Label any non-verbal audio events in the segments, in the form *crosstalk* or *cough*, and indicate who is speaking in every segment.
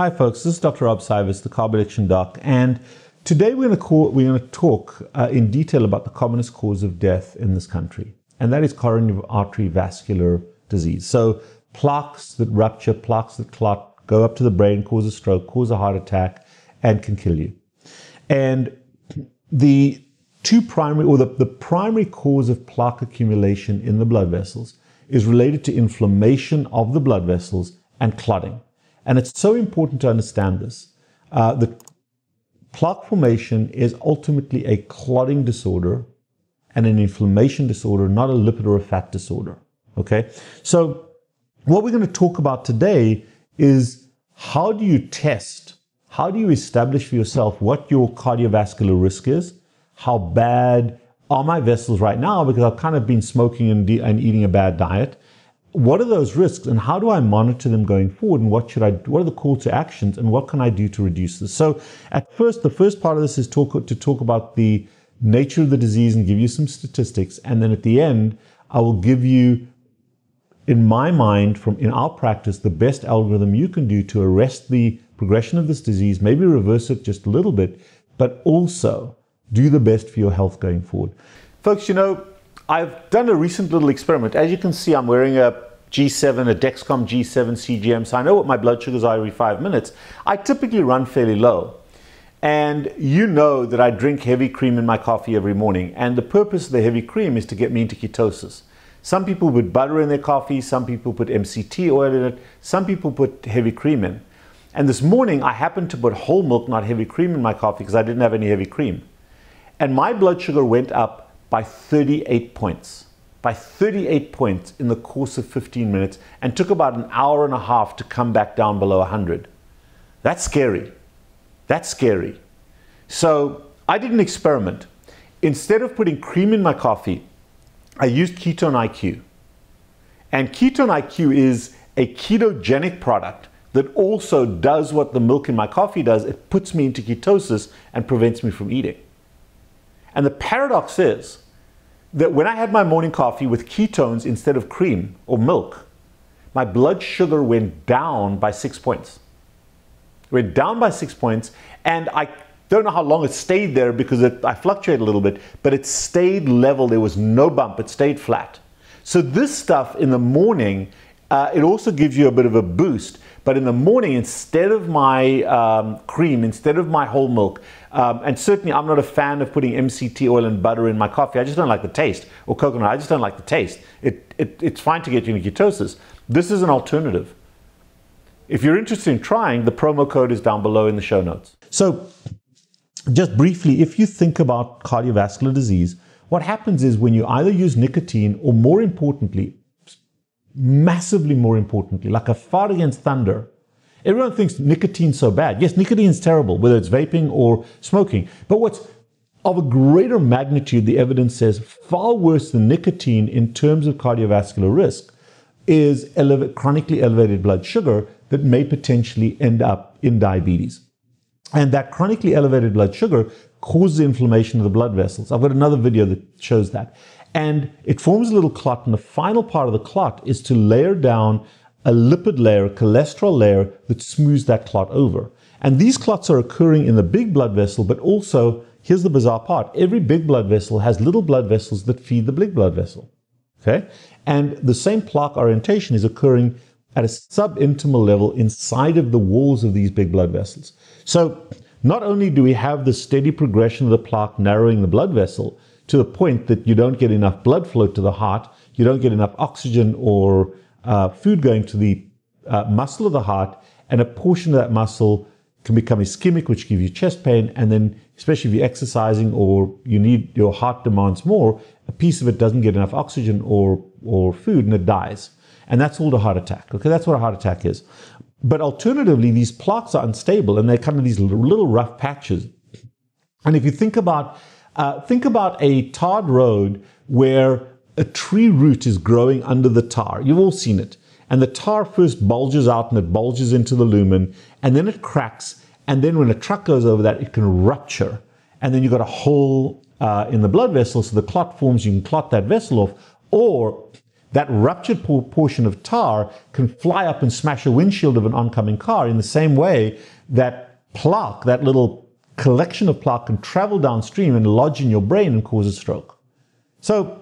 Speaker 1: Hi, folks. This is Dr. Rob Cywes, the Carb Addiction Doc, and today we're going to, call, we're going to talk uh, in detail about the commonest cause of death in this country, and that is coronary artery vascular disease. So, plaques that rupture, plaques that clot, go up to the brain, cause a stroke, cause a heart attack, and can kill you. And the two primary, or the, the primary cause of plaque accumulation in the blood vessels is related to inflammation of the blood vessels and clotting. And it's so important to understand this. Uh, the plaque formation is ultimately a clotting disorder and an inflammation disorder, not a lipid or a fat disorder. Okay? So, what we're going to talk about today is how do you test, how do you establish for yourself what your cardiovascular risk is? How bad are my vessels right now? Because I've kind of been smoking and, de- and eating a bad diet what are those risks and how do I monitor them going forward and what should I what are the call to actions and what can I do to reduce this? So at first the first part of this is talk to talk about the nature of the disease and give you some statistics and then at the end I will give you in my mind from in our practice the best algorithm you can do to arrest the progression of this disease, maybe reverse it just a little bit, but also do the best for your health going forward. Folks, you know, I've done a recent little experiment. As you can see, I'm wearing a G7, a Dexcom G7 CGM, so I know what my blood sugars are every five minutes. I typically run fairly low. And you know that I drink heavy cream in my coffee every morning. And the purpose of the heavy cream is to get me into ketosis. Some people put butter in their coffee, some people put MCT oil in it, some people put heavy cream in. And this morning I happened to put whole milk, not heavy cream, in my coffee because I didn't have any heavy cream. And my blood sugar went up by 38 points. By 38 points in the course of 15 minutes and took about an hour and a half to come back down below 100. That's scary. That's scary. So I did an experiment. Instead of putting cream in my coffee, I used Ketone IQ. And Ketone IQ is a ketogenic product that also does what the milk in my coffee does. It puts me into ketosis and prevents me from eating. And the paradox is that when I had my morning coffee with ketones instead of cream or milk, my blood sugar went down by six points. It went down by six points, and I don't know how long it stayed there because it, I fluctuate a little bit, but it stayed level. There was no bump, it stayed flat. So, this stuff in the morning, uh, it also gives you a bit of a boost but in the morning, instead of my um, cream, instead of my whole milk, um, and certainly I'm not a fan of putting MCT oil and butter in my coffee. I just don't like the taste, or coconut. I just don't like the taste. It, it, it's fine to get you into ketosis. This is an alternative. If you're interested in trying, the promo code is down below in the show notes. So, just briefly, if you think about cardiovascular disease, what happens is when you either use nicotine or, more importantly, massively more importantly, like a fire against thunder. Everyone thinks nicotine's so bad. Yes, nicotine's terrible, whether it's vaping or smoking. But what's of a greater magnitude, the evidence says, far worse than nicotine in terms of cardiovascular risk is chronically elevated blood sugar that may potentially end up in diabetes. And that chronically elevated blood sugar causes inflammation of the blood vessels. I've got another video that shows that and it forms a little clot. And the final part of the clot is to layer down a lipid layer, a cholesterol layer that smooths that clot over. And these clots are occurring in the big blood vessel, but also, here's the bizarre part every big blood vessel has little blood vessels that feed the big blood vessel. Okay? And the same plaque orientation is occurring at a subintimal level inside of the walls of these big blood vessels. So, not only do we have the steady progression of the plaque narrowing the blood vessel, to the point that you don't get enough blood flow to the heart, you don't get enough oxygen or uh, food going to the uh, muscle of the heart, and a portion of that muscle can become ischemic, which gives you chest pain, and then especially if you're exercising or you need your heart demands more, a piece of it doesn't get enough oxygen or or food and it dies. And that's all a heart attack. Okay, that's what a heart attack is. But alternatively, these plaques are unstable and they're kind of these little rough patches. And if you think about uh, think about a tarred road where a tree root is growing under the tar. You've all seen it. And the tar first bulges out and it bulges into the lumen, and then it cracks. And then when a truck goes over that, it can rupture. And then you've got a hole uh, in the blood vessel, so the clot forms, you can clot that vessel off. Or that ruptured portion of tar can fly up and smash a windshield of an oncoming car in the same way that plaque, that little collection of plaque, can travel downstream and lodge in your brain and cause a stroke. So,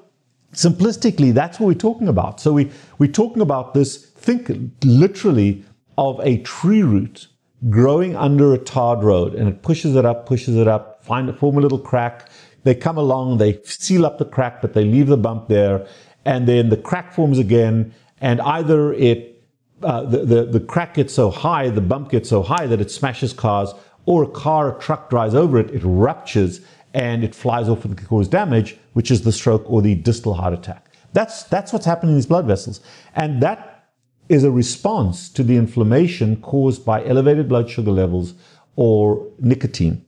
Speaker 1: simplistically, that's what we're talking about. So, we, we're talking about this, think literally of a tree root growing under a tarred road and it pushes it up, pushes it up, find a form a little crack. They come along, they seal up the crack, but they leave the bump there and then the crack forms again, and either it uh, the, the, the crack gets so high, the bump gets so high that it smashes cars, or a car, a truck drives over it, it ruptures and it flies off and can cause damage, which is the stroke or the distal heart attack. That's, that's what's happening in these blood vessels. And that is a response to the inflammation caused by elevated blood sugar levels or nicotine.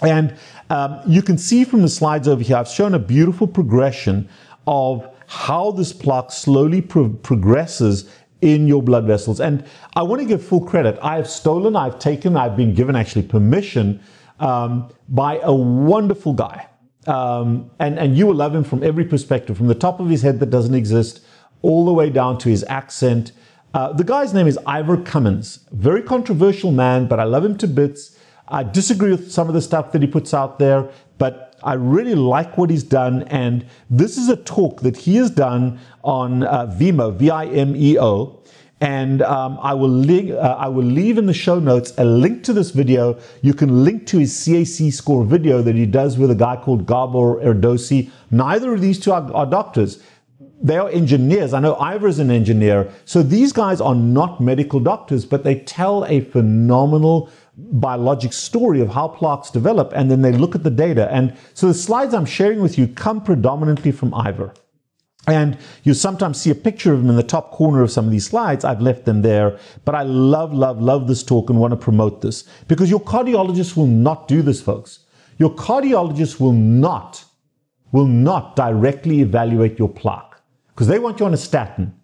Speaker 1: And um, you can see from the slides over here, I've shown a beautiful progression of how this plaque slowly pro- progresses in your blood vessels. And I want to give full credit. I have stolen, I've taken, I've been given actually permission um, by a wonderful guy. Um, and, and you will love him from every perspective, from the top of his head that doesn't exist, all the way down to his accent. Uh, the guy's name is Ivor Cummins. Very controversial man, but I love him to bits. I disagree with some of the stuff that he puts out there, but I really like what he's done, and this is a talk that he has done on uh, Vimeo, V-I-M-E-O, and um, I will uh, I will leave in the show notes a link to this video. You can link to his CAC score video that he does with a guy called Gabor Erdosi. Neither of these two are, are doctors. They are engineers. I know Ivor is an engineer. So these guys are not medical doctors, but they tell a phenomenal biologic story of how plaques develop, and then they look at the data. And so the slides I'm sharing with you come predominantly from Ivor. And you sometimes see a picture of him in the top corner of some of these slides. I've left them there. But I love, love, love this talk and want to promote this because your cardiologist will not do this, folks. Your cardiologist will not, will not directly evaluate your plaque because they want you on a statin.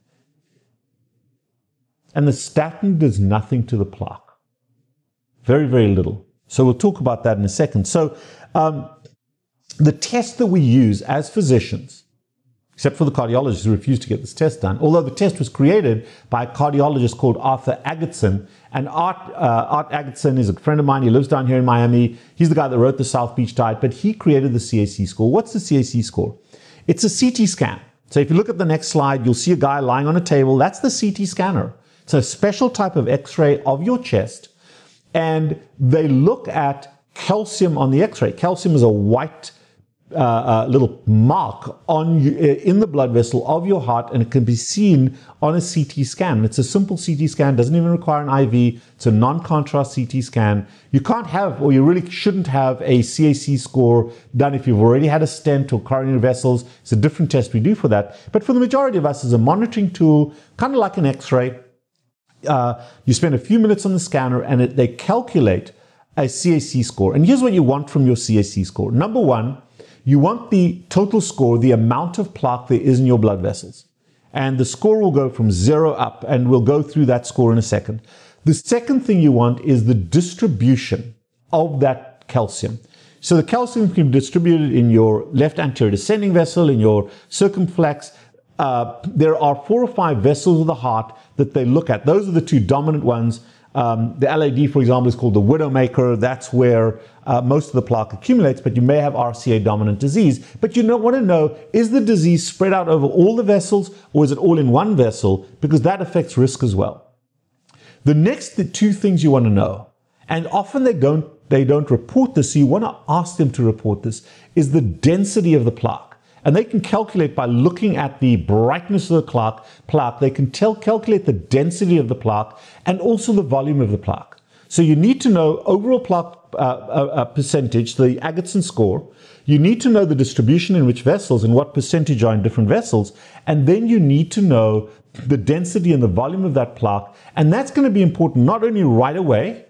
Speaker 1: And the statin does nothing to the plaque. Very, very little. So we'll talk about that in a second. So um, the test that we use as physicians, except for the cardiologist who refused to get this test done, although the test was created by a cardiologist called Arthur Agatston. And Art, uh, Art Agatston is a friend of mine. He lives down here in Miami. He's the guy that wrote the South Beach Diet, but he created the CAC score. What's the CAC score? It's a CT scan. So if you look at the next slide, you'll see a guy lying on a table. That's the CT scanner. It's a special type of x-ray of your chest and they look at calcium on the x-ray. Calcium is a white uh, uh, little mark on you, uh, in the blood vessel of your heart, and it can be seen on a CT scan. It's a simple CT scan, doesn't even require an IV. It's a non-contrast CT scan. You can't have, or you really shouldn't have, a CAC score done if you've already had a stent or coronary vessels. It's a different test we do for that. But for the majority of us, it's a monitoring tool, kind of like an X-ray uh, you spend a few minutes on the scanner and it, they calculate a CAC score. And here's what you want from your CAC score. Number one, you want the total score, the amount of plaque there is in your blood vessels. And the score will go from zero up, and we'll go through that score in a second. The second thing you want is the distribution of that calcium. So the calcium can be distributed in your left anterior descending vessel, in your circumflex. Uh, there are four or five vessels of the heart that they look at. Those are the two dominant ones. Um, the LAD, for example, is called the widowmaker. That's where uh, most of the plaque accumulates, but you may have RCA dominant disease. But you want to know is the disease spread out over all the vessels or is it all in one vessel? Because that affects risk as well. The next the two things you want to know, and often they don't, they don't report this, so you want to ask them to report this, is the density of the plaque. And they can calculate by looking at the brightness of the plaque, plaque they can tell, calculate the density of the plaque and also the volume of the plaque. So you need to know overall plaque uh, uh, uh, percentage, the Agatston score. You need to know the distribution in which vessels and what percentage are in different vessels. And then you need to know the density and the volume of that plaque. And that's going to be important not only right away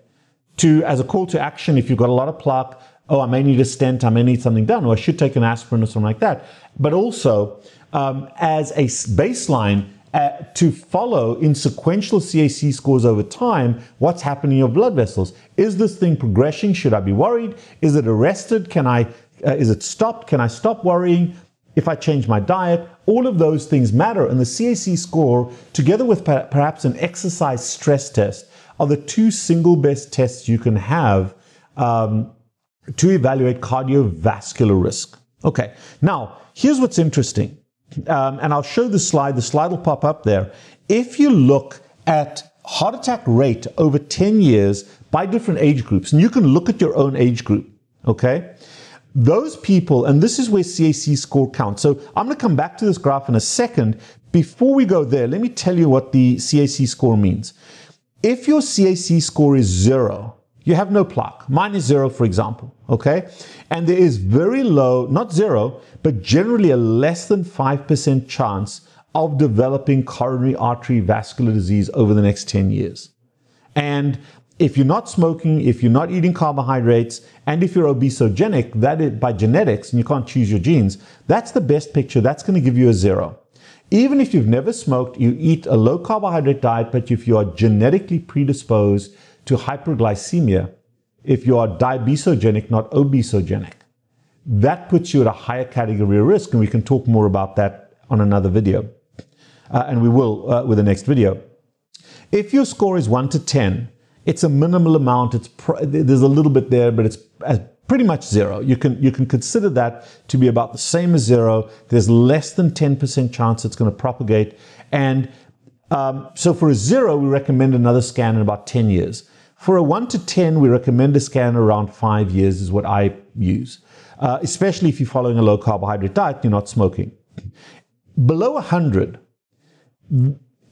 Speaker 1: to, as a call to action, if you've got a lot of plaque, oh, I may need a stent, I may need something done, or I should take an aspirin or something like that. But also um, as a baseline uh, to follow in sequential CAC scores over time what's happening in your blood vessels. Is this thing progressing? Should I be worried? Is it arrested? Can I? Uh, is it stopped? Can I stop worrying? if I change my diet, all of those things matter. And the CAC score, together with perhaps an exercise stress test, are the two single best tests you can have um, to evaluate cardiovascular risk. Okay, now here's what's interesting. Um, and I'll show the slide, the slide will pop up there. If you look at heart attack rate over 10 years by different age groups, and you can look at your own age group, okay? Those people, and this is where CAC score counts. So I'm going to come back to this graph in a second. Before we go there, let me tell you what the CAC score means. If your CAC score is zero, you have no plaque. Mine is zero, for example, okay? And there is very low, not zero, but generally a less than 5% chance of developing coronary artery vascular disease over the next 10 years. And if you're not smoking, if you're not eating carbohydrates, and if you're obesogenic, that is by genetics, and you can't choose your genes, that's the best picture. That's going to give you a zero. Even if you've never smoked, you eat a low carbohydrate diet, but if you are genetically predisposed to hyperglycemia, if you are diabesogenic, not obesogenic, that puts you at a higher category of risk, and we can talk more about that on another video. Uh, and we will uh, with the next video. If your score is 1 to 10, it's a minimal amount. It's there's a little bit there, but it's pretty much zero. You can you can consider that to be about the same as zero. There's less than 10% chance it's going to propagate, and um, so for a zero, we recommend another scan in about 10 years. For a one to 10, we recommend a scan around five years is what I use, uh, especially if you're following a low carbohydrate diet, you're not smoking. Below 100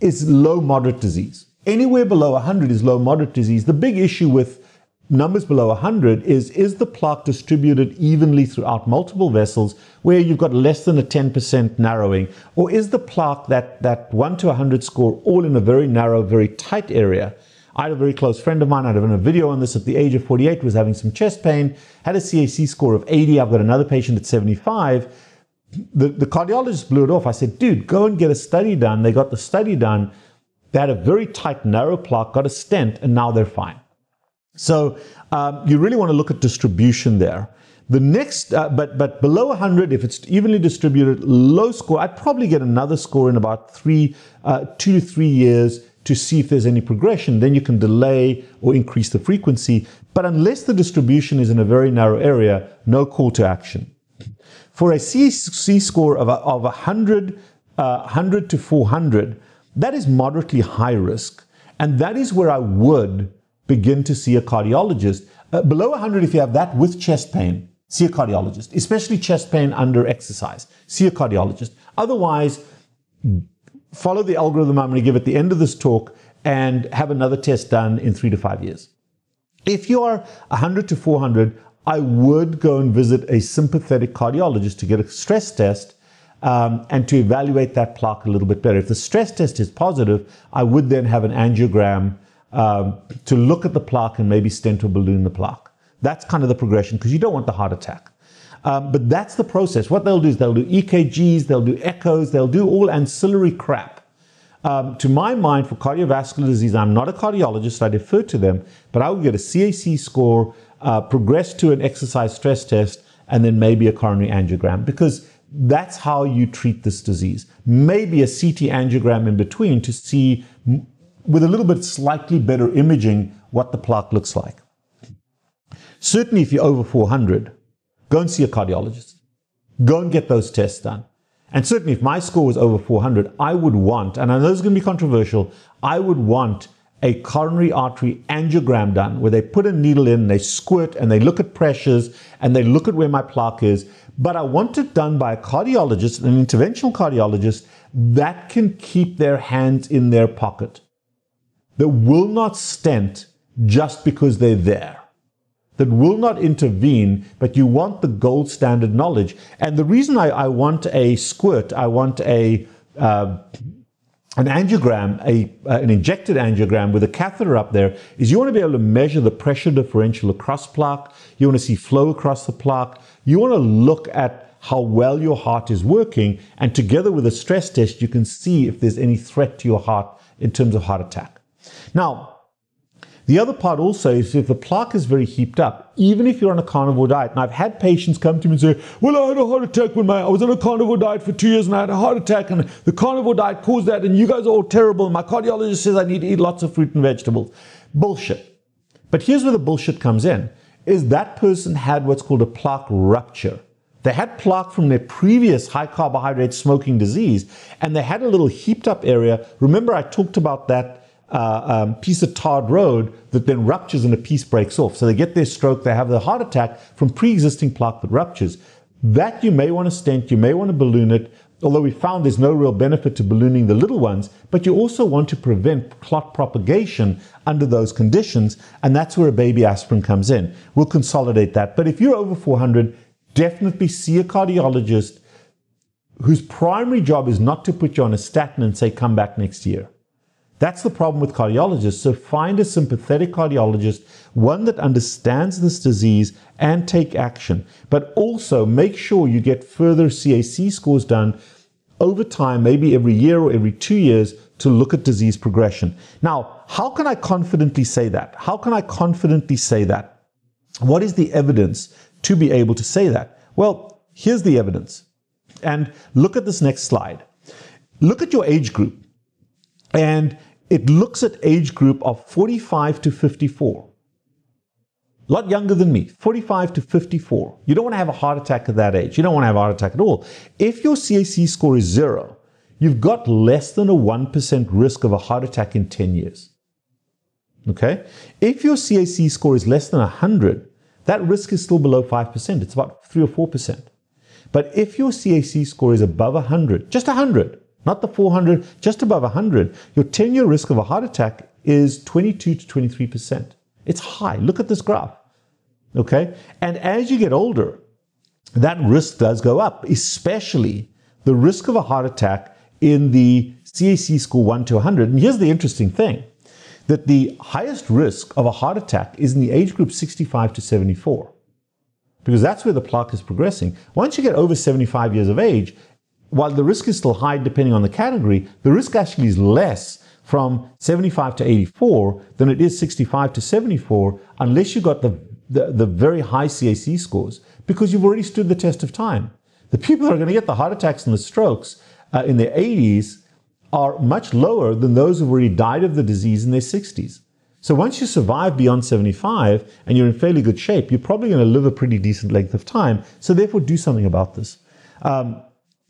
Speaker 1: is low moderate disease anywhere below 100 is low moderate disease. The big issue with numbers below 100 is is the plaque distributed evenly throughout multiple vessels where you've got less than a 10% narrowing or is the plaque that that 1 to 100 score all in a very narrow very tight area I had a very close friend of mine. I'd done a video on this at the age of 48 was having some chest pain had a CAC score of 80 I've got another patient at 75 the, the cardiologist blew it off. I said dude go and get a study done. They got the study done. They had a very tight, narrow plaque, got a stent, and now they're fine. So um, you really want to look at distribution there. The next, uh, but but below 100, if it's evenly distributed, low score, I'd probably get another score in about three, uh, two to three years to see if there's any progression. Then you can delay or increase the frequency. But unless the distribution is in a very narrow area, no call to action. For a CAC score of, of 100, uh, 100 to 400, that is moderately high risk. And that is where I would begin to see a cardiologist. Uh, below 100, if you have that with chest pain, see a cardiologist, especially chest pain under exercise. See a cardiologist. Otherwise, follow the algorithm I'm going to give at the end of this talk and have another test done in three to five years. If you are 100 to 400, I would go and visit a sympathetic cardiologist to get a stress test um, and to evaluate that plaque a little bit better. If the stress test is positive, I would then have an angiogram um, to look at the plaque and maybe stent or balloon the plaque. That's kind of the progression because you don't want the heart attack. Um, but that's the process. What they'll do is they'll do EKGs, they'll do echoes, they'll do all ancillary crap. Um, to my mind, for cardiovascular disease, I'm not a cardiologist, I defer to them, but I would get a CAC score, uh, progress to an exercise stress test, and then maybe a coronary angiogram because that's how you treat this disease. Maybe a CT angiogram in between to see, with a little bit slightly better imaging, what the plaque looks like. Certainly, if you're over 400, go and see a cardiologist. Go and get those tests done. And certainly, if my score was over 400, I would want, and I know this is going to be controversial, I would want a coronary artery angiogram done where they put a needle in, they squirt, and they look at pressures and they look at where my plaque is but I want it done by a cardiologist, an interventional cardiologist that can keep their hands in their pocket, that will not stent just because they're there, that will not intervene, but you want the gold standard knowledge. And the reason I, I want a squirt, I want a uh, an angiogram, a, uh, an injected angiogram with a catheter up there, is you want to be able to measure the pressure differential across plaque. You want to see flow across the plaque. You want to look at how well your heart is working. And together with a stress test, you can see if there's any threat to your heart in terms of heart attack. Now, The other part also is if the plaque is very heaped up, even if you're on a carnivore diet, and I've had patients come to me and say, Well, I had a heart attack when my, I was on a carnivore diet for two years and I had a heart attack, and the carnivore diet caused that, and you guys are all terrible. My cardiologist says I need to eat lots of fruit and vegetables. Bullshit. But here's where the bullshit comes in is that person had what's called a plaque rupture. They had plaque from their previous high carbohydrate smoking disease, and they had a little heaped up area. Remember, I talked about that uh, um, piece of tarred road that then ruptures and a piece breaks off. So they get their stroke, they have the heart attack from pre existing plaque that ruptures. That you may want to stent, you may want to balloon it, although we found there's no real benefit to ballooning the little ones, but you also want to prevent clot propagation under those conditions, and that's where a baby aspirin comes in. We'll consolidate that. But if you're over 400, definitely see a cardiologist whose primary job is not to put you on a statin and say, come back next year. That's the problem with cardiologists. So find a sympathetic cardiologist, one that understands this disease and take action. But also make sure you get further CAC scores done over time, maybe every year or every two years, to look at disease progression. Now, how can I confidently say that? How can I confidently say that? What is the evidence to be able to say that? Well, here's the evidence. And look at this next slide. Look at your age group. And it looks at age group of 45 to 54. A lot younger than me, 45 to 54. You don't want to have a heart attack at that age. You don't want to have a heart attack at all. If your CAC score is zero, you've got less than a 1% risk of a heart attack in 10 years. Okay? If your CAC score is less than 100, that risk is still below 5%. It's about 3 or 4%. But if your CAC score is above 100, just 100, not the 400, just above 100, your 10 year risk of a heart attack is 22 to 23%. It's high. Look at this graph. Okay? And as you get older, that risk does go up, especially the risk of a heart attack in the CAC score 1 to 100. And here's the interesting thing that the highest risk of a heart attack is in the age group 65 to 74 because that's where the plaque is progressing. Once you get over 75 years of age, while the risk is still high depending on the category, the risk actually is less from 75 to 84 than it is 65 to 74 unless you got the, the, the very high CAC scores because you've already stood the test of time. The people that are going to get the heart attacks and the strokes uh, in their 80s are much lower than those who've already died of the disease in their 60s. So once you survive beyond 75 and you're in fairly good shape, you're probably going to live a pretty decent length of time. So therefore, do something about this. Um,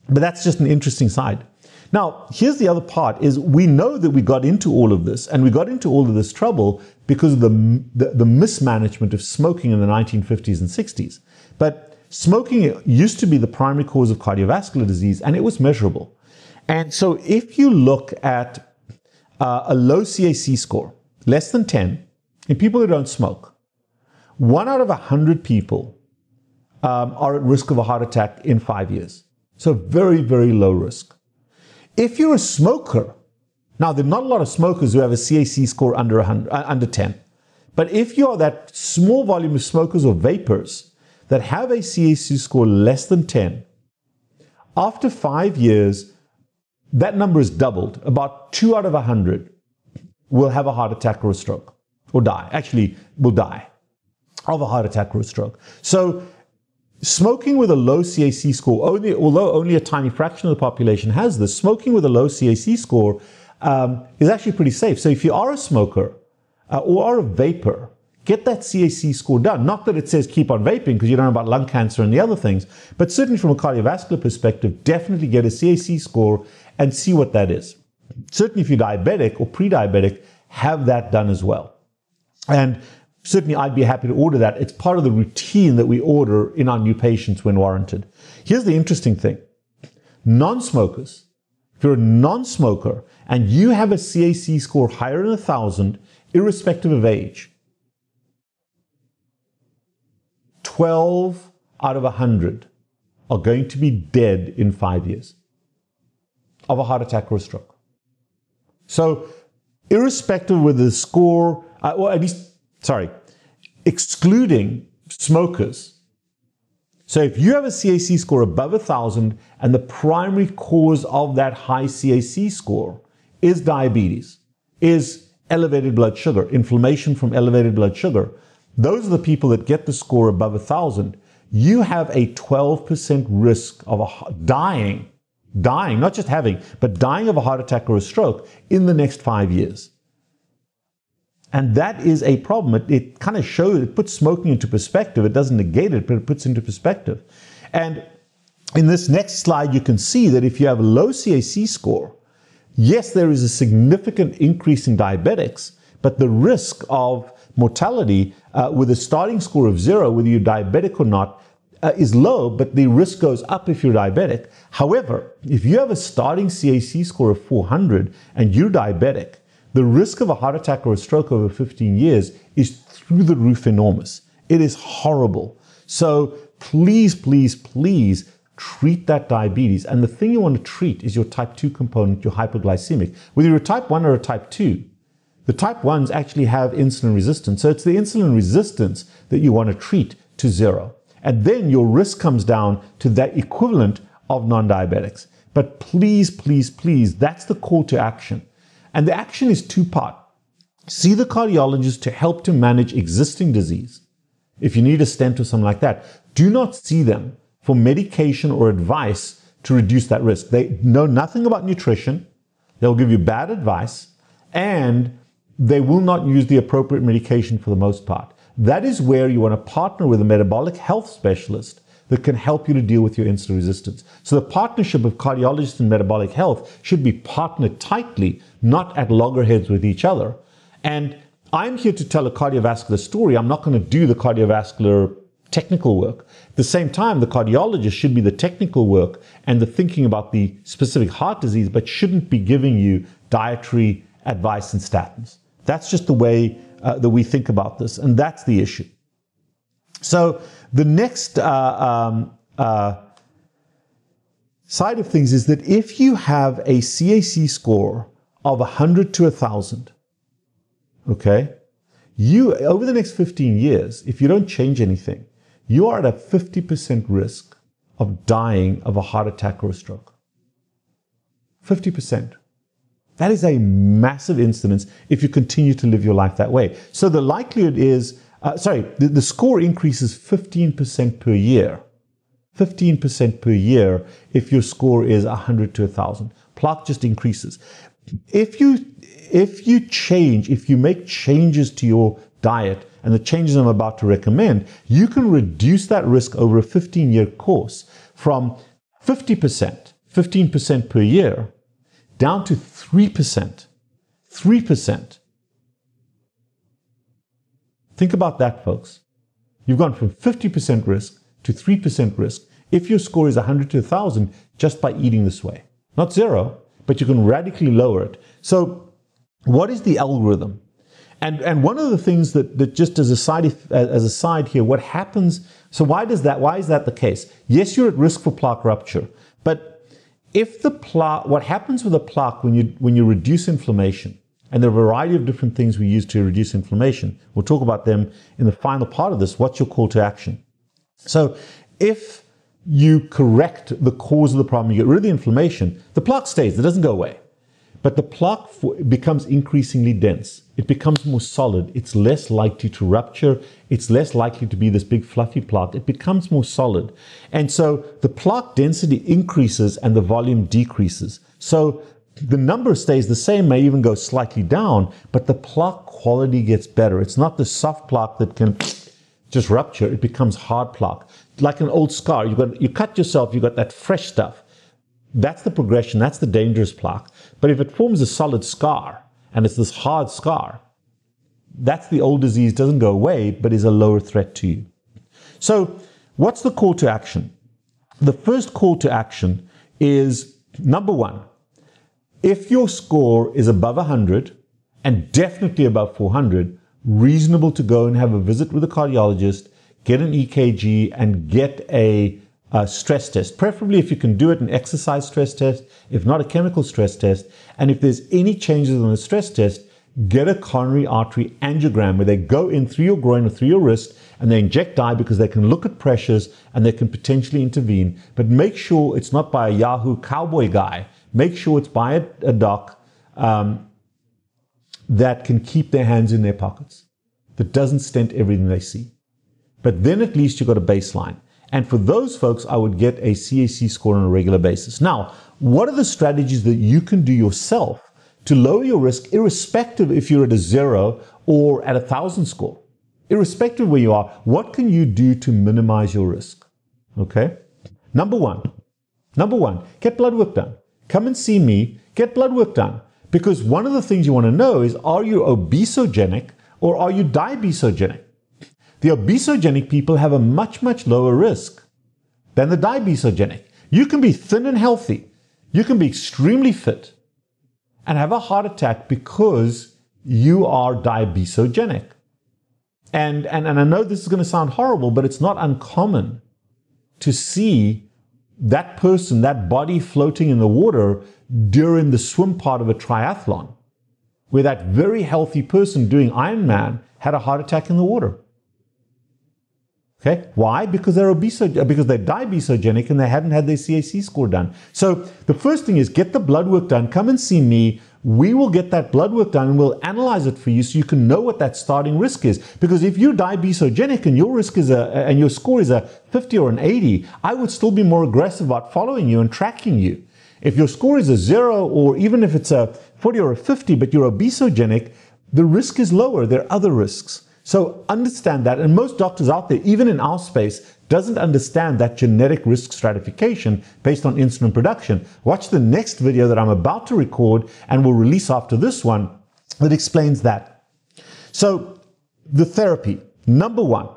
Speaker 1: but that's just an interesting side. Now, here's the other part is we know that we got into all of this and we got into all of this trouble because of the, the, the mismanagement of smoking in the 1950s and 60s. But smoking used to be the primary cause of cardiovascular disease and it was measurable. And so if you look at uh, a low CAC score, less than 10, in people who don't smoke, one out of 100 people um, are at risk of a heart attack in five years. So very, very low risk. If you're a smoker, now there are not a lot of smokers who have a CAC score under 100, uh, under 10. But if you are that small volume of smokers or vapors that have a CAC score less than 10, after five years, that number is doubled. About two out of 100 will have a heart attack or a stroke or die. Actually, will die of a heart attack or a stroke. So Smoking with a low CAC score, only, although only a tiny fraction of the population has this, smoking with a low CAC score um, is actually pretty safe. So if you are a smoker uh, or are a vapor, get that CAC score done. Not that it says keep on vaping because you don't know about lung cancer and the other things, but certainly from a cardiovascular perspective, definitely get a CAC score and see what that is. Certainly if you're diabetic or pre-diabetic, have that done as well. And certainly I'd be happy to order that. It's part of the routine that we order in our new patients when warranted. Here's the interesting thing. Non-smokers, if you're a non-smoker and you have a CAC score higher than a thousand, irrespective of age, 12 out of 100 are going to be dead in five years of a heart attack or a stroke. So, irrespective of whether the score, uh, or at least sorry, excluding smokers. So if you have a CAC score above 1,000 and the primary cause of that high CAC score is diabetes, is elevated blood sugar, inflammation from elevated blood sugar, those are the people that get the score above 1,000. You have a 12% risk of a, dying, dying, not just having, but dying of a heart attack or a stroke in the next five years. And that is a problem. It, it kind of shows, it puts smoking into perspective. It doesn't negate it, but it puts into perspective. And in this next slide, you can see that if you have a low CAC score, yes, there is a significant increase in diabetics, but the risk of mortality uh, with a starting score of zero, whether you're diabetic or not, uh, is low, but the risk goes up if you're diabetic. However, if you have a starting CAC score of 400 and you're diabetic, the risk of a heart attack or a stroke over 15 years is through the roof enormous. It is horrible. So please, please, please treat that diabetes. And the thing you want to treat is your type 2 component, your hypoglycemic. Whether you're a type 1 or a type 2, the type 1s actually have insulin resistance. So it's the insulin resistance that you want to treat to zero. And then your risk comes down to that equivalent of non diabetics. But please, please, please, that's the call to action. And the action is two part. See the cardiologist to help to manage existing disease. If you need a stent or something like that, do not see them for medication or advice to reduce that risk. They know nothing about nutrition. They'll give you bad advice and they will not use the appropriate medication for the most part. That is where you want to partner with a metabolic health specialist that can help you to deal with your insulin resistance. So the partnership of cardiologists and metabolic health should be partnered tightly, not at loggerheads with each other. And I'm here to tell a cardiovascular story. I'm not going to do the cardiovascular technical work. At the same time, the cardiologist should be the technical work and the thinking about the specific heart disease, but shouldn't be giving you dietary advice and statins. That's just the way uh, that we think about this, and that's the issue. So the next uh, um, uh, side of things is that if you have a CAC score of 100 to 1,000, okay, you over the next 15 years, if you don't change anything, you are at a 50% risk of dying of a heart attack or a stroke. 50%. That is a massive incidence if you continue to live your life that way. So the likelihood is, uh, sorry, the, the score increases 15% per year. 15% per year if your score is 100 to 1,000. Plaque just increases. If you, if you change, if you make changes to your diet and the changes I'm about to recommend, you can reduce that risk over a 15 year course from 50%, 15% per year, down to 3%. 3%. Think about that, folks. You've gone from 50% risk to 3% risk if your score is 100 to 1,000 just by eating this way. Not zero, but you can radically lower it. So, what is the algorithm? And, and one of the things that, that just as a side as a side here, what happens? So why does that? Why is that the case? Yes, you're at risk for plaque rupture, but if the plaque, what happens with a plaque when you, when you reduce inflammation, and there are a variety of different things we use to reduce inflammation. We'll talk about them in the final part of this. What's your call to action? So, if you correct the cause of the problem, you get rid of the inflammation, the plaque stays, it doesn't go away. But the plaque becomes increasingly dense. It becomes more solid. It's less likely to rupture. It's less likely to be this big fluffy plaque. It becomes more solid. And so the plaque density increases and the volume decreases. So the number stays the same, may even go slightly down, but the plaque quality gets better. It's not the soft plaque that can just rupture. It becomes hard plaque. Like an old scar. You got you cut yourself, you got that fresh stuff. That's the progression, that's the dangerous plaque. But if it forms a solid scar, and it's this hard scar, that's the old disease, doesn't go away, but is a lower threat to you. So, what's the call to action? The first call to action is number one, if your score is above 100 and definitely above 400, reasonable to go and have a visit with a cardiologist, get an EKG, and get a, a, stress test. Preferably, if you can do it, an exercise stress test, if not a chemical stress test. And if there's any changes on the stress test, get a coronary artery angiogram where they go in through your groin or through your wrist and they inject dye because they can look at pressures and they can potentially intervene. But make sure it's not by a Yahoo cowboy guy. Make sure it's by a, a doc um, that can keep their hands in their pockets, that doesn't stent everything they see. But then at least you've got a baseline. And for those folks, I would get a CAC score on a regular basis. Now, what are the strategies that you can do yourself to lower your risk, irrespective if you're at a zero or at a thousand score? Irrespective where you are, what can you do to minimize your risk? Okay? Number one, number one, get blood work done. Come and see me, get blood work done. Because one of the things you want to know is are you obesogenic or are you diabesogenic? The obesogenic people have a much, much lower risk than the diabesogenic. You can be thin and healthy, you can be extremely fit and have a heart attack because you are diabesogenic. And, and, and I know this is going to sound horrible, but it's not uncommon to see that person, that body floating in the water during the swim part of a triathlon, where that very healthy person doing Ironman had a heart attack in the water. Okay, why? Because they're obeso, because they're diabesogenic and they hadn't had their CAC score done. So the first thing is get the blood work done. Come and see me. We will get that blood work done and we'll analyze it for you so you can know what that starting risk is. Because if you're diabesogenic and your risk is a and your score is a 50 or an 80, I would still be more aggressive about following you and tracking you. If your score is a zero or even if it's a 40 or a 50, but you're obesogenic, the risk is lower. There are other risks. So understand that. And most doctors out there, even in our space, doesn't understand that genetic risk stratification based on insulin production. Watch the next video that I'm about to record and will release after this one that explains that. So the therapy, number one,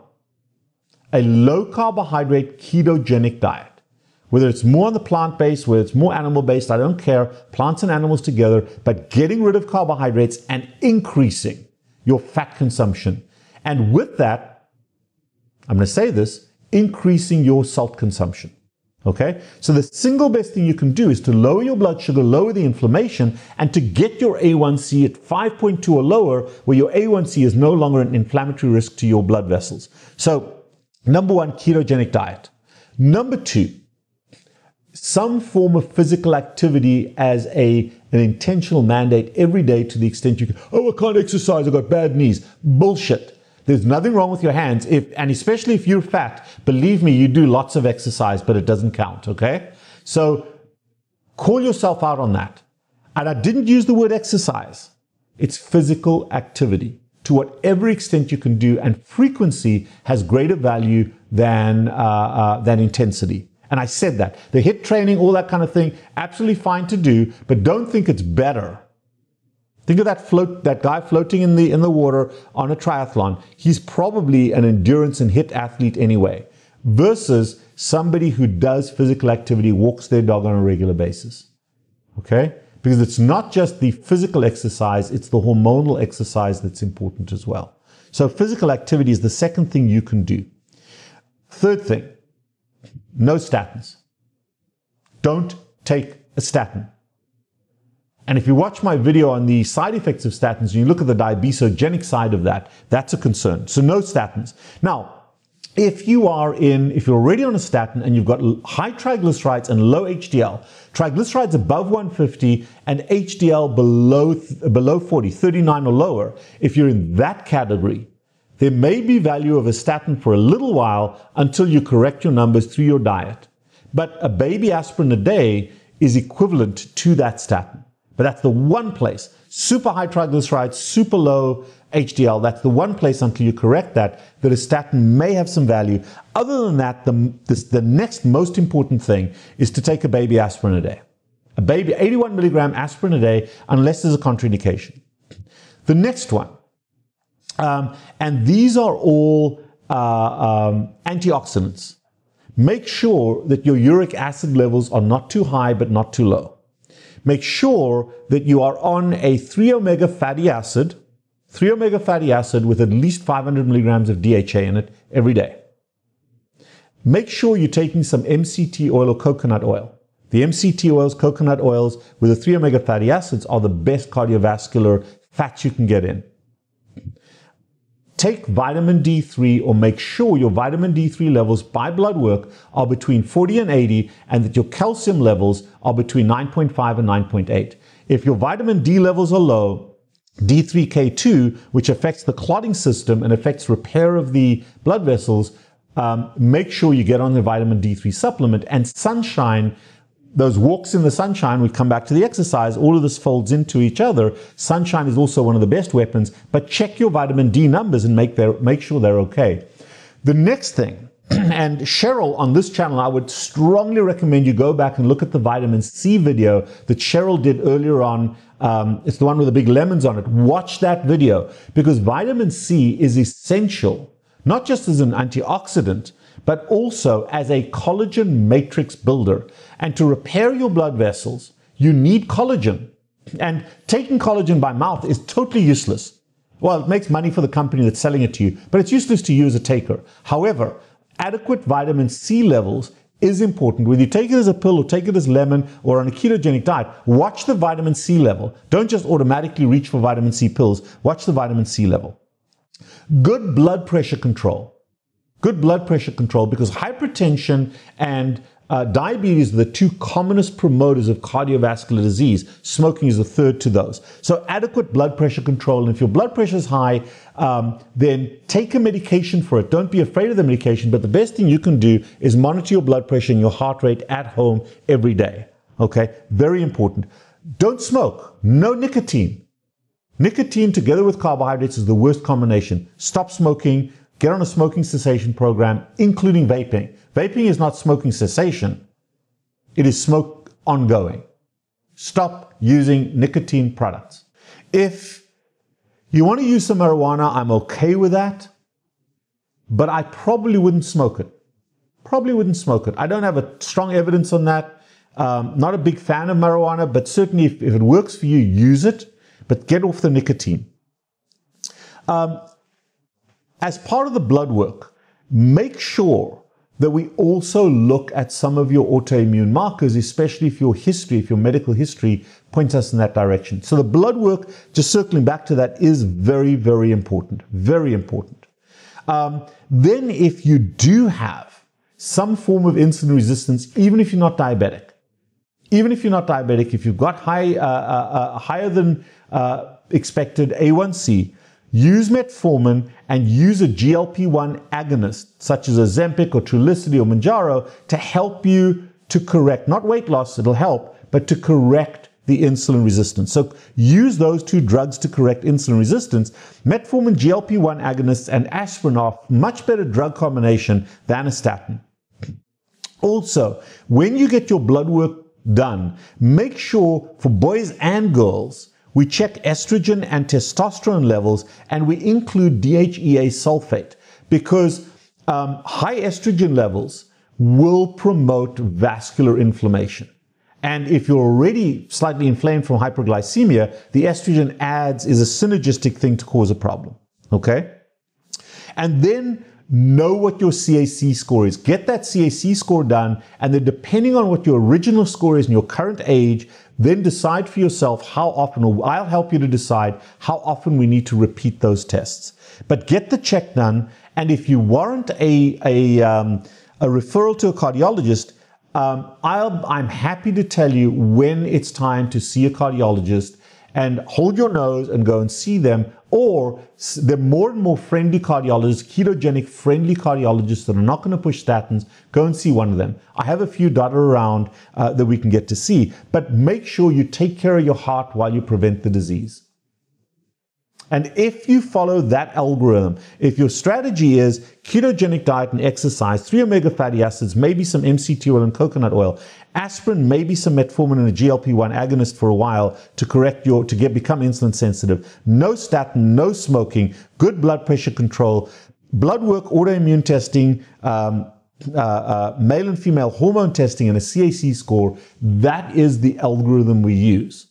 Speaker 1: a low carbohydrate ketogenic diet. Whether it's more on the plant based, whether it's more animal based, I don't care. Plants and animals together, but getting rid of carbohydrates and increasing your fat consumption and with that, I'm going to say this, increasing your salt consumption. Okay? So the single best thing you can do is to lower your blood sugar, lower the inflammation, and to get your A1C at 5.2 or lower, where your A1C is no longer an inflammatory risk to your blood vessels. So, number one, ketogenic diet. Number two, some form of physical activity as a an intentional mandate every day to the extent you can. Oh, I can't exercise. I've got bad knees. Bullshit. There's nothing wrong with your hands, if, and especially if you're fat. Believe me, you do lots of exercise, but it doesn't count, okay? So call yourself out on that. And I didn't use the word exercise, it's physical activity to whatever extent you can do, and frequency has greater value than, uh, uh, than intensity. And I said that. The HIIT training, all that kind of thing, absolutely fine to do, but don't think it's better Think of that float, that guy floating in the in the water on a triathlon. He's probably an endurance and HIIT athlete anyway, versus somebody who does physical activity, walks their dog on a regular basis. Okay? Because it's not just the physical exercise, it's the hormonal exercise that's important as well. So physical activity is the second thing you can do. Third thing, no statins. Don't take a statin. And if you watch my video on the side effects of statins and you look at the diabesogenic side of that, that's a concern. So no statins. Now, if you are in, if you're already on a statin and you've got high triglycerides and low HDL, triglycerides above 150 and HDL below, below 40, 39 or lower, if you're in that category, there may be value of a statin for a little while until you correct your numbers through your diet. But a baby aspirin a day is equivalent to that statin. But that's the one place. Super high triglycerides, super low HDL. That's the one place until you correct that, that a statin may have some value. Other than that, the, this, the next most important thing is to take a baby aspirin a day. A baby, 81 milligram aspirin a day, unless there's a contraindication. The next one, um, and these are all uh, um, antioxidants. Make sure that your uric acid levels are not too high but not too low make sure that you are on a 3 omega fatty acid, 3 omega fatty acid with at least 500 milligrams of DHA in it every day. Make sure you're taking some MCT oil or coconut oil. The MCT oils, coconut oils with the 3 omega fatty acids are the best cardiovascular fats you can get in take vitamin D3 or make sure your vitamin D3 levels by blood work are between 40 and 80 and that your calcium levels are between 9.5 and 9.8. If your vitamin D levels are low, D3K2, which affects the clotting system and affects repair of the blood vessels, um, make sure you get on the vitamin D3 supplement. And sunshine, those walks in the sunshine, we come back to the exercise, all of this folds into each other. Sunshine is also one of the best weapons, but check your vitamin D numbers and make, their, make sure they're okay. The next thing, *clears throat* and Sheryl on this channel, I would strongly recommend you go back and look at the vitamin C video that Sheryl did earlier on. Um, it's the one with the big lemons on it. Watch that video because vitamin C is essential, not just as an antioxidant, but also as a collagen matrix builder. And to repair your blood vessels, you need collagen. And taking collagen by mouth is totally useless. Well, it makes money for the company that's selling it to you, but it's useless to you as a taker. However, adequate vitamin C levels is important. Whether you take it as a pill or take it as lemon or on a ketogenic diet, watch the vitamin C level. Don't just automatically reach for vitamin C pills. Watch the vitamin C level. Good blood pressure control. Good blood pressure control because hypertension and uh, diabetes are the two commonest promoters of cardiovascular disease. Smoking is the third to those. So, adequate blood pressure control. And if your blood pressure is high, um, then take a medication for it. Don't be afraid of the medication. But the best thing you can do is monitor your blood pressure and your heart rate at home every day. Okay? Very important. Don't smoke. No nicotine. Nicotine together with carbohydrates is the worst combination. Stop smoking. Get on a smoking cessation program, including vaping. Vaping is not smoking cessation, it is smoke ongoing. Stop using nicotine products. If you want to use some marijuana, I'm okay with that, but I probably wouldn't smoke it. Probably wouldn't smoke it. I don't have a strong evidence on that. Um, not a big fan of marijuana, but certainly if, if, it works for you, use it, but get off the nicotine. Um, as part of the blood work, make sure that we also look at some of your autoimmune markers, especially if your history, if your medical history points us in that direction. So the blood work, just circling back to that, is very, very important. Very important. Um, then if you do have some form of insulin resistance, even if you're not diabetic, even if you're not diabetic, if you've got high, uh, uh, uh higher than uh, expected A1C, use metformin and use a GLP-1 agonist such as Ozempic or Trulicity or Mounjaro to help you to correct, not weight loss, it'll help, but to correct the insulin resistance. So use those two drugs to correct insulin resistance. Metformin, GLP-1 agonists, and aspirin are much better drug combination than a statin. Also, when you get your blood work done, make sure for boys and girls we check estrogen and testosterone levels, and we include DHEA sulfate because um, high estrogen levels will promote vascular inflammation. And if you're already slightly inflamed from hyperglycemia, the estrogen adds is a synergistic thing to cause a problem. Okay? And then know what your CAC score is. Get that CAC score done, and then depending on what your original score is and your current age, then decide for yourself how often, or I'll help you to decide how often we need to repeat those tests. But get the check done, and if you warrant a, a, um, a referral to a cardiologist, um, i am happy to tell you when it's time to see a cardiologist and hold your nose and go and see them. Or the more and more friendly cardiologists, ketogenic friendly cardiologists that are not going to push statins, go and see one of them. I have a few dotted around uh, that we can get to see, but make sure you take care of your heart while you prevent the disease. And if you follow that algorithm, if your strategy is ketogenic diet and exercise, three omega fatty acids, maybe some MCT oil and coconut oil, aspirin, maybe some metformin and a GLP-1 agonist for a while to correct your, to get, become insulin sensitive, no statin, no smoking, good blood pressure control, blood work, autoimmune testing, um, uh, uh, male and female hormone testing and a CAC score, that is the algorithm we use.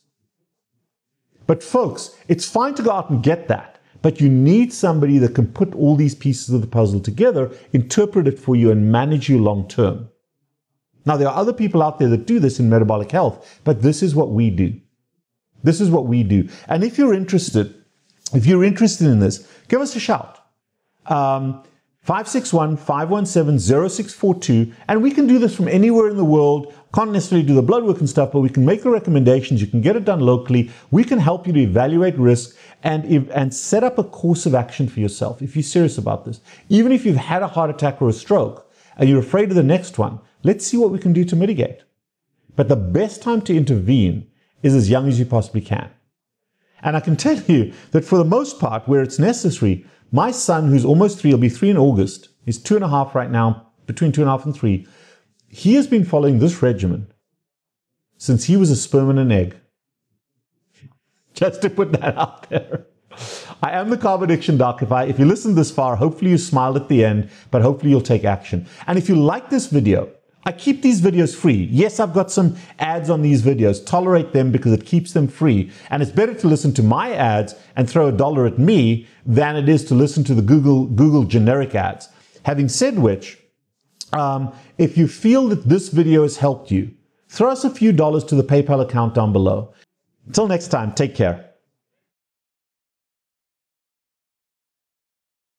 Speaker 1: But folks, it's fine to go out and get that. But you need somebody that can put all these pieces of the puzzle together, interpret it for you, and manage you long term. Now, there are other people out there that do this in metabolic health, but this is what we do. This is what we do. And if you're interested, if you're interested in this, give us a shout. Um, 561 517 0642. And we can do this from anywhere in the world. Can't necessarily do the blood work and stuff, but we can make the recommendations. You can get it done locally. We can help you to evaluate risk and, and set up a course of action for yourself if you're serious about this. Even if you've had a heart attack or a stroke and you're afraid of the next one, let's see what we can do to mitigate. But the best time to intervene is as young as you possibly can. And I can tell you that for the most part, where it's necessary, my son, who's almost three, he'll be three in August, he's two and a half right now, between two and a half and three, he has been following this regimen since he was a sperm and an egg. Just to put that out there. I am the carb addiction doc. If I if you listen this far, hopefully you smiled at the end, but hopefully you'll take action. And if you like this video, I keep these videos free. Yes, I've got some ads on these videos. Tolerate them because it keeps them free. And it's better to listen to my ads and throw a dollar at me than it is to listen to the Google, Google generic ads. Having said which, um, if you feel that this video has helped you, throw us a few dollars to the PayPal account down below. Until next time, take care.